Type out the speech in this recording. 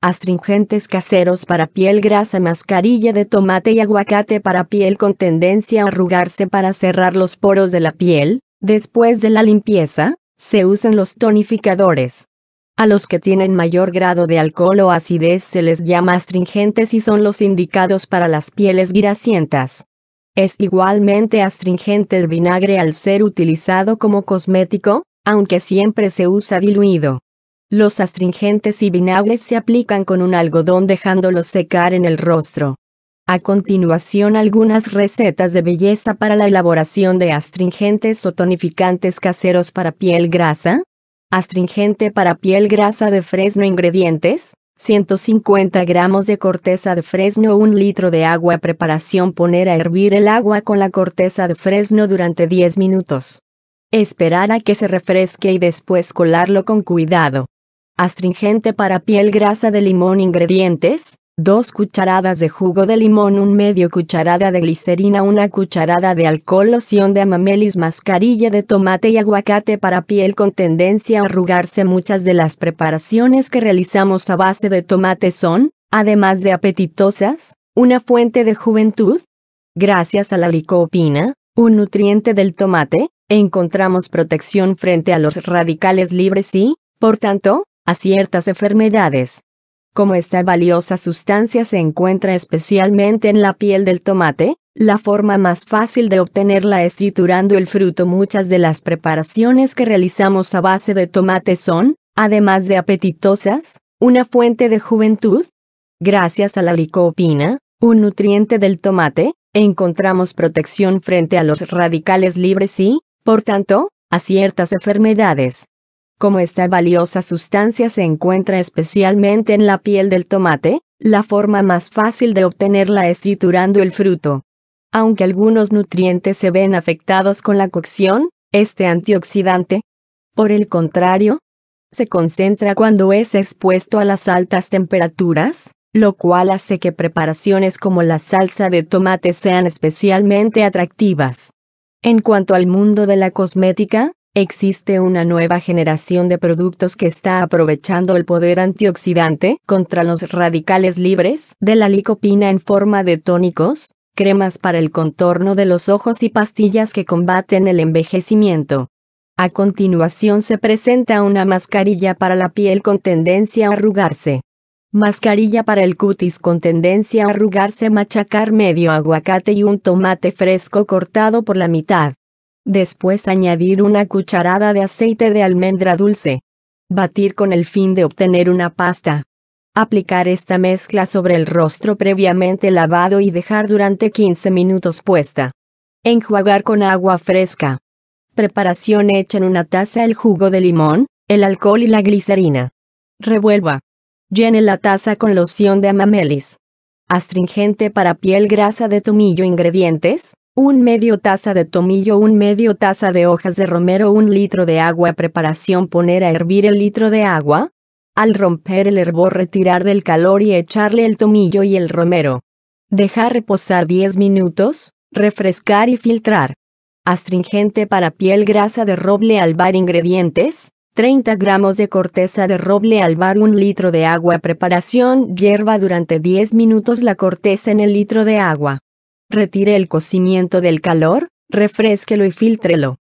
astringentes caseros para piel grasa, mascarilla de tomate y aguacate para piel con tendencia a arrugarse para cerrar los poros de la piel. Después de la limpieza, se usan los tonificadores. A los que tienen mayor grado de alcohol o acidez se les llama astringentes y son los indicados para las pieles grasientas. Es igualmente astringente el vinagre al ser utilizado como cosmético, aunque siempre se usa diluido. Los astringentes y vinagres se aplican con un algodón dejándolos secar en el rostro. A continuación algunas recetas de belleza para la elaboración de astringentes o tonificantes caseros para piel grasa. Astringente para piel grasa de fresno Ingredientes. 150 gramos de corteza de fresno 1 litro de agua Preparación Poner a hervir el agua con la corteza de fresno durante 10 minutos. Esperar a que se refresque y después colarlo con cuidado. Astringente para piel grasa de limón Ingredientes, 2 cucharadas de jugo de limón, 1 medio cucharada de glicerina, 1 cucharada de alcohol, loción de amamelis, mascarilla de tomate y aguacate para piel con tendencia a arrugarse. Muchas de las preparaciones que realizamos a base de tomate son, además de apetitosas, una fuente de juventud. Gracias a la licopina, un nutriente del tomate, encontramos protección frente a los radicales libres y, por tanto, a ciertas enfermedades. Como esta valiosa sustancia se encuentra especialmente en la piel del tomate, la forma más fácil de obtenerla es triturando el fruto. Muchas de las preparaciones que realizamos a base de tomate son, además de apetitosas, una fuente de juventud. Gracias a la licopina, un nutriente del tomate, encontramos protección frente a los radicales libres y, por tanto, a ciertas enfermedades. Como esta valiosa sustancia se encuentra especialmente en la piel del tomate, la forma más fácil de obtenerla es triturando el fruto. Aunque algunos nutrientes se ven afectados con la cocción, este antioxidante, por el contrario, se concentra cuando es expuesto a las altas temperaturas, lo cual hace que preparaciones como la salsa de tomate sean especialmente atractivas. En cuanto al mundo de la cosmética, Existe una nueva generación de productos que está aprovechando el poder antioxidante contra los radicales libres de la licopina en forma de tónicos, cremas para el contorno de los ojos y pastillas que combaten el envejecimiento. A continuación se presenta una mascarilla para la piel con tendencia a arrugarse. Mascarilla para el cutis con tendencia a arrugarse machacar medio aguacate y un tomate fresco cortado por la mitad. Después añadir una cucharada de aceite de almendra dulce. Batir con el fin de obtener una pasta. Aplicar esta mezcla sobre el rostro previamente lavado y dejar durante 15 minutos puesta. Enjuagar con agua fresca. Preparación hecha en una taza el jugo de limón, el alcohol y la glicerina. Revuelva. Llene la taza con loción de amamelis. Astringente para piel grasa de tomillo Ingredientes, un medio taza de tomillo, un medio taza de hojas de romero, un litro de agua. Preparación poner a hervir el litro de agua. Al romper el hervor retirar del calor y echarle el tomillo y el romero. Dejar reposar 10 minutos, refrescar y filtrar. Astringente para piel grasa de roble albar ingredientes. 30 gramos de corteza de roble albar, un litro de agua. Preparación, hierva durante 10 minutos la corteza en el litro de agua. Retire el cocimiento del calor, refresquelo y filtrelo.